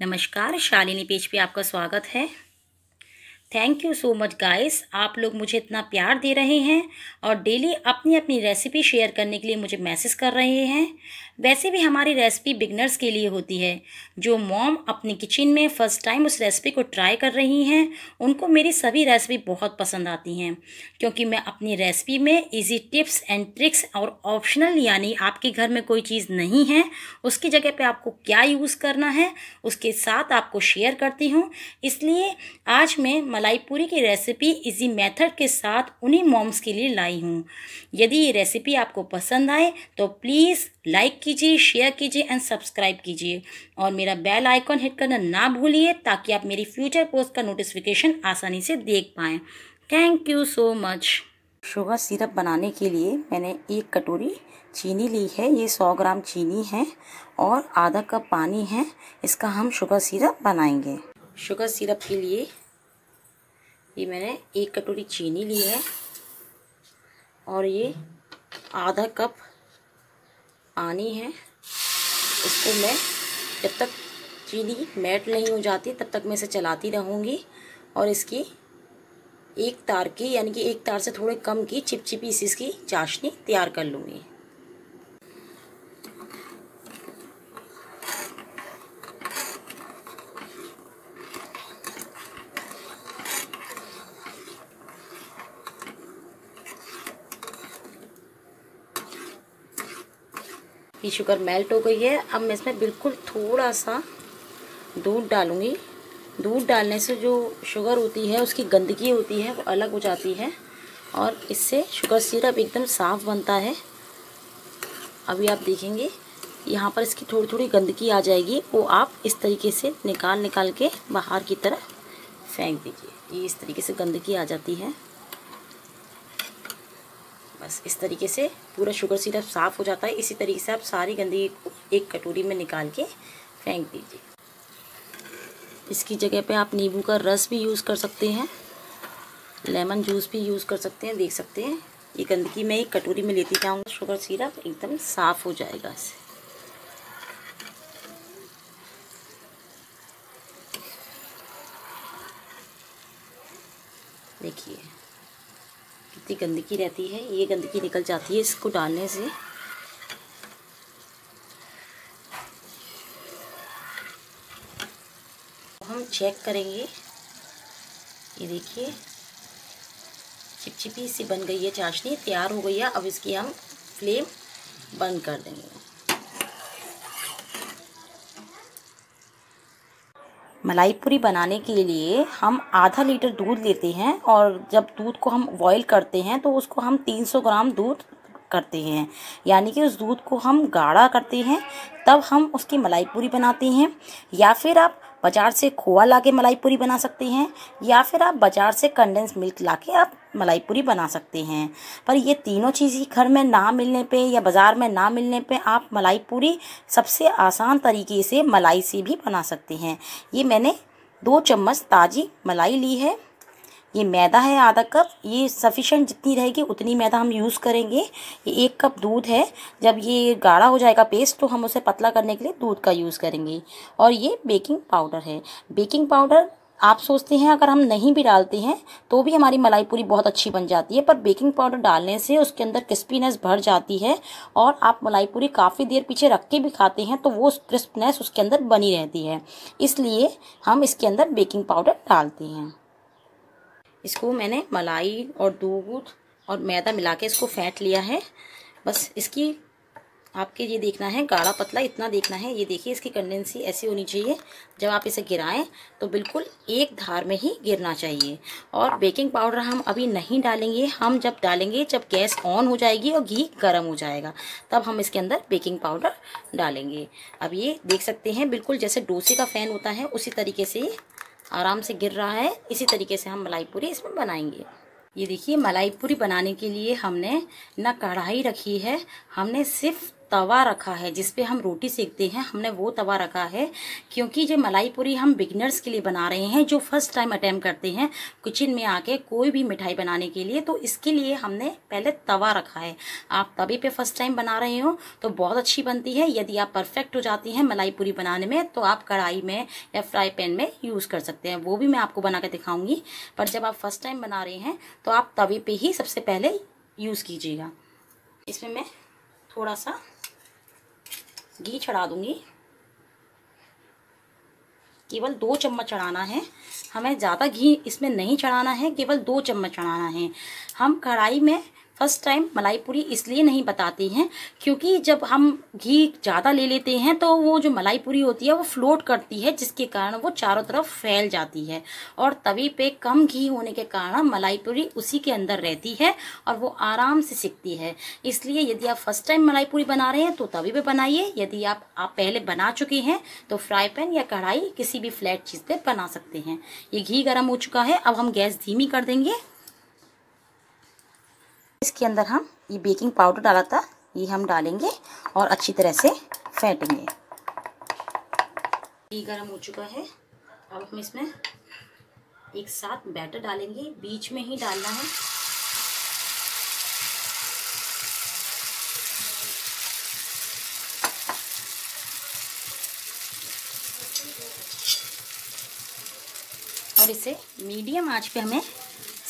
नमस्कार शालिनी पेज पे आपका स्वागत है। Thank you so much guys आप लोग मुझे इतना प्यार दे रहे हैं और डेली अपनी अपनी रेसिपी शेयर करने के लिए मुझे मैसेज कर रहे हैं। वैसे भी हमारी रेसिपी बिगनर्स के लिए होती है, जो मॉम अपनी किचन में फ़र्स्ट टाइम उस रेसिपी को ट्राई कर रही हैं, उनको मेरी सभी रेसिपी बहुत पसंद आती हैं, क्योंकि मैं अपनी रेसिपी में इजी टिप्स एंड ट्रिक्स और ऑप्शनल यानी आपके घर में कोई चीज़ नहीं है, उसकी जगह पे आपको क्या यूज़ करना है, उसके साथ आपको शेयर करती हूँ। इसलिए आज मैं मलाई पूरी की रेसिपी इजी मेथड के साथ उन्हीं मॉम्स के लिए लाई हूँ। यदि ये रेसिपी आपको पसंद आए तो प्लीज़ लाइक कीजिए शेयर कीजिए एंड सब्सक्राइब कीजिए। और मेरा बेल आइकॉन हिट करना ना भूलिए ताकि आप मेरी फ्यूचर पोस्ट का नोटिफिकेशन आसानी से देख पाएँ। Thank you so much sugar syrup बनाने के लिए मैंने एक कटोरी चीनी ली है ये सौ ग्राम चीनी है और आधा कप पानी है इसका हम शुगर सिरप बनाएँगे। शुगर सिरप के लिए ये मैंने एक कटोरी चीनी ली है और ये आधा कप पानी है। इसको मैं जब तक चीनी मेल्ट नहीं हो जाती, तब तक मैं इसे चलाती रहूँगी और इसकी एक तार की, यानी कि एक तार से थोड़े कम की, चिपचिपी इसकी चाशनी तैयार कर लूँगी। ये शुगर मेल्ट हो गई है। अब मैं इसमें बिल्कुल थोड़ा सा दूध डालूँगी। दूध डालने से जो शुगर होती है, उसकी गंदगी होती है, वो अलग हो जाती है और इससे शुगर सिरप एकदम साफ़ बनता है। अभी आप देखेंगे, यहाँ पर इसकी थोड़ी थोड़ी गंदगी आ जाएगी। वो आप इस तरीके से निकाल निकाल के बाहर की तरफ़ फेंक दीजिए। ये इस तरीके से गंदगी आ जाती है। बस इस तरीके से पूरा शुगर सिरप साफ़ हो जाता है। इसी तरीके से आप सारी गंदगी को एक कटोरी में निकाल के फेंक दीजिए। इसकी जगह पे आप नींबू का रस भी यूज़ कर सकते हैं, लेमन जूस भी यूज़ कर सकते हैं, देख सकते हैं। ये गंदगी मैं एक कटोरी में लेती जाऊँगा, शुगर सिरप एकदम साफ़ हो जाएगा इससे। देखिए कितनी गंदगी रहती है, ये गंदगी निकल जाती है इसको डालने से। हम चेक करेंगे। ये देखिए, चिपचिपी सी बन गई है चाशनी, तैयार हो गई है। अब इसकी हम फ्लेम बंद कर देंगे। मलाई पूरी बनाने के लिए हम आधा लीटर दूध लेते हैं और जब दूध को हम बॉईल करते हैं तो उसको हम 300 ग्राम दूध करते हैं। यानी कि उस दूध को हम गाढ़ा करते हैं, तब हम उसकी मलाई पूरी बनाते हैं। या फिर आप बाज़ार से खोआ लाके मलाई पूरी बना सकते हैं, या फिर आप बाज़ार से कंडेंस मिल्क लाके आप मलाई पूरी बना सकते हैं। पर ये तीनों चीज़ घर में ना मिलने पे या बाज़ार में ना मिलने पे आप मलाई पूरी सबसे आसान तरीके से मलाई से भी बना सकते हैं। ये मैंने दो चम्मच ताज़ी मलाई ली है। ये मैदा है आधा कप, ये सफिशेंट जितनी रहेगी उतनी मैदा हम यूज़ करेंगे। ये एक कप दूध है, जब ये गाढ़ा हो जाएगा पेस्ट तो हम उसे पतला करने के लिए दूध का यूज़ करेंगे। और ये बेकिंग पाउडर है। बेकिंग पाउडर आप सोचते हैं, अगर हम नहीं भी डालते हैं तो भी हमारी मलाई पूरी बहुत अच्छी बन जाती है, पर बेकिंग पाउडर डालने से उसके अंदर क्रिस्पीनेस भर जाती है और आप मलाई पूरी काफ़ी देर पीछे रख के भी खाते हैं तो वो क्रिस्पनेस उसके अंदर बनी रहती है। इसलिए हम इसके अंदर बेकिंग पाउडर डालते हैं। इसको मैंने मलाई और दूध और मैदा मिला के इसको फेंट लिया है। बस इसकी आपके ये देखना है, गाढ़ा पतला इतना देखना है। ये देखिए, इसकी कंडेंसी ऐसी होनी चाहिए। जब आप इसे गिराएँ तो बिल्कुल एक धार में ही गिरना चाहिए। और बेकिंग पाउडर हम अभी नहीं डालेंगे। हम जब डालेंगे, जब गैस ऑन हो जाएगी और घी गर्म हो जाएगा, तब हम इसके अंदर बेकिंग पाउडर डालेंगे। अब ये देख सकते हैं, बिल्कुल जैसे डोसे का फ़ैन होता है, उसी तरीके से आराम से गिर रहा है। इसी तरीके से हम मलाई पूरी इसमें बनाएँगे। ये देखिए, मलाई पूरी बनाने के लिए हमने ना कढ़ाई रखी है। हमने सिर्फ़ तवा रखा है, जिस पे हम रोटी सेकते हैं, हमने वो तवा रखा है, क्योंकि जो मलाई पूरी हम बिगनर्स के लिए बना रहे हैं, जो फ़र्स्ट टाइम अटैम्प करते हैं किचन में आके कोई भी मिठाई बनाने के लिए तो इसके लिए हमने पहले तवा रखा है। आप तवे पे फ़र्स्ट टाइम बना रहे हो तो बहुत अच्छी बनती है। यदि आप परफेक्ट हो जाती हैं मलाई पूरी बनाने में तो आप कढ़ाई में या फ्राई पैन में यूज़ कर सकते हैं। वो भी मैं आपको बना कर दिखाऊँगी। पर जब आप फ़र्स्ट टाइम बना रहे हैं तो आप तवे पे ही सबसे पहले यूज़ कीजिएगा। इसमें मैं थोड़ा सा घी चढ़ा दूँगी। केवल दो चम्मच चढ़ाना है। हमें ज़्यादा घी इसमें नहीं चढ़ाना है, केवल दो चम्मच चढ़ाना है। हम कढ़ाई में फ़र्स्ट टाइम मलाई पूरी इसलिए नहीं बताते हैं, क्योंकि जब हम घी ज़्यादा ले लेते हैं तो वो जो मलाई पूरी होती है, वो फ्लोट करती है, जिसके कारण वो चारों तरफ़ फैल जाती है। और तवी पे कम घी होने के कारण मलाई पूरी उसी के अंदर रहती है और वो आराम से सिकती है। इसलिए यदि आप फ़र्स्ट टाइम मलाई पूरी बना रहे हैं तो तवी पर बनाइए। यदि आप आप पहले बना चुके हैं तो फ्राई पैन या कढ़ाई किसी भी फ्लैट चीज़ पर बना सकते हैं। ये घी गर्म हो चुका है, अब हम गैस धीमी कर देंगे। इसके अंदर हम ये बेकिंग पाउडर डाला था, ये हम डालेंगे और अच्छी तरह से फेंटेंगे। घी गर्म हो चुका है। अब हम इसमें एक साथ बैटर डालेंगे। बीच में ही डालना है। और इसे मीडियम आँच पे हमें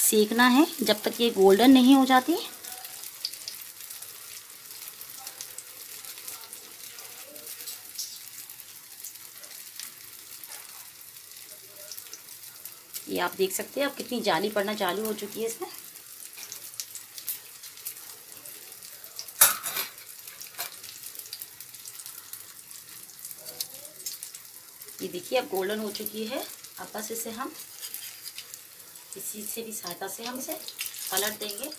सेकना है, जब तक ये गोल्डन नहीं हो जाती ये आप देख सकते हैं, अब कितनी जाली पड़ना चालू हो चुकी है इसमें। ये देखिए, अब गोल्डन हो चुकी है। अब बस इसे हम किसी से भी सहायता से हम इसे पलट देंगे।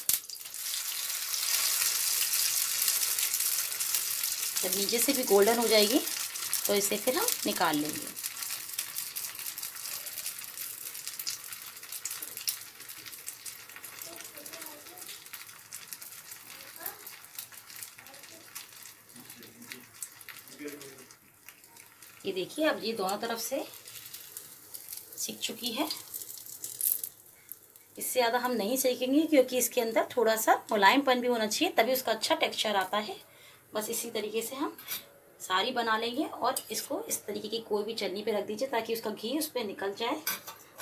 जब नीचे से भी गोल्डन हो जाएगी तो इसे फिर हम निकाल लेंगे। ये देखिए, अब ये दोनों तरफ़ से सीख चुकी है। इससे ज़्यादा हम नहीं सेकेंगे क्योंकि इसके अंदर थोड़ा सा मुलायमपन भी होना चाहिए, तभी उसका अच्छा टेक्स्चर आता है। बस इसी तरीके से हम सारी बना लेंगे और इसको इस तरीके की कोई भी चलनी पे रख दीजिए, ताकि उसका घी उस पर निकल जाए।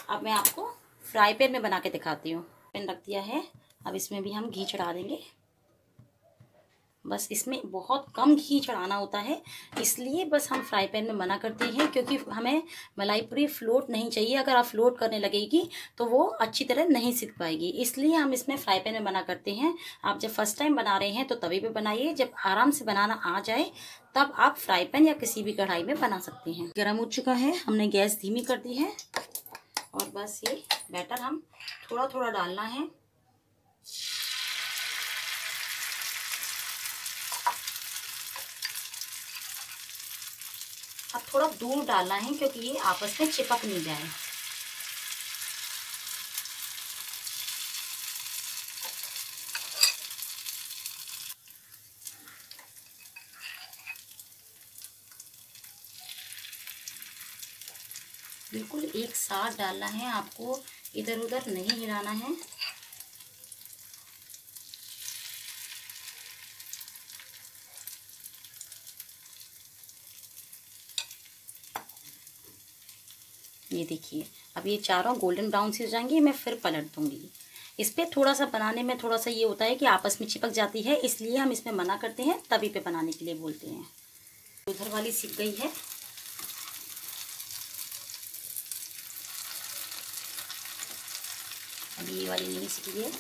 अब मैं आपको फ्राई पैन में बना के दिखाती हूँ। पैन रख दिया है। अब इसमें भी हम घी चढ़ा देंगे। बस इसमें बहुत कम घी चढ़ाना होता है, इसलिए बस हम फ्राई पैन में मना करते हैं, क्योंकि हमें मलाई पूरी फ्लोट नहीं चाहिए। अगर आप फ्लोट करने लगेगी तो वो अच्छी तरह नहीं सीख पाएगी। इसलिए हम इसमें फ्राई पैन में मना करते हैं। आप जब फ़र्स्ट टाइम बना रहे हैं तो तवे पे बनाइए। जब आराम से बनाना आ जाए, तब आप फ्राई पैन या किसी भी कढ़ाई में बना सकते हैं। गर्म हो चुका है। हमने गैस धीमी कर दी है। और बस ये बैटर हम थोड़ा थोड़ा डालना है। अब थोड़ा दूर डालना है क्योंकि ये आपस में चिपक नहीं जाए। बिल्कुल एक साथ डालना है, आपको इधर उधर नहीं हिलाना है। ये देखिए, अब ये चारों गोल्डन ब्राउन से हो जाएँगे, मैं फिर पलट दूँगी। इस पर थोड़ा सा बनाने में थोड़ा सा ये होता है कि आपस में चिपक जाती है, इसलिए हम इसमें मना करते हैं, तभी पे बनाने के लिए बोलते हैं। उधर वाली सीख गई है। अभी ये वाली नहीं सीखी है।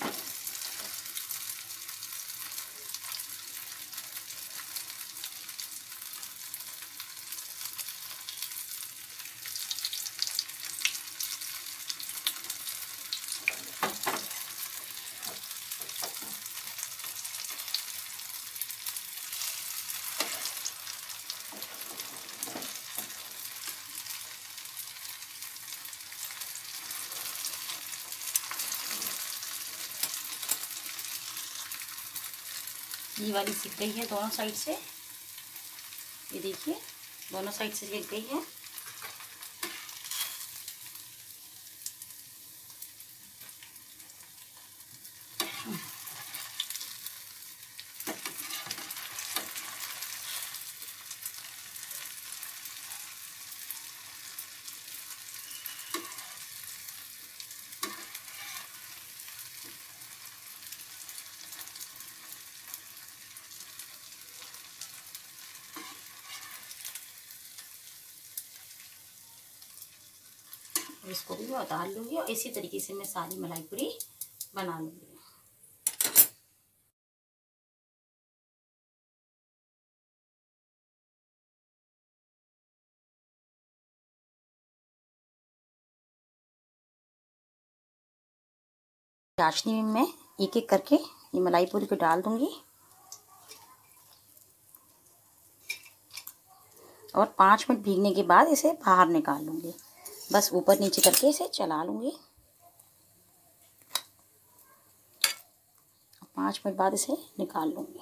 घी वाली सीख गई है दोनों साइड से। ये देखिए, दोनों साइड से सीख गई है। इसको भी मैं उतार लूँगी और इसी तरीके से मैं सारी मलाई पूरी बना लूँगी। चाशनी में मैं एक एक करके ये मलाई पूरी को डाल दूँगी। और पाँच मिनट भीगने के बाद इसे बाहर निकाल लूँगी। बस ऊपर नीचे करके इसे चला लूँगी। पाँच मिनट बाद इसे निकाल लूँगी।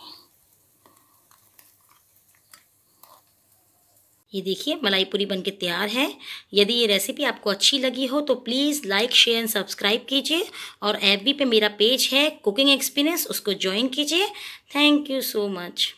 ये देखिए, मलाई पूरी बनके तैयार है। यदि ये रेसिपी आपको अच्छी लगी हो तो please like share and subscribe कीजिए। और एफ़ बी पे मेरा पेज है कुकिंग एक्सपीरियंस उसको ज्वाइन कीजिए। Thank you so much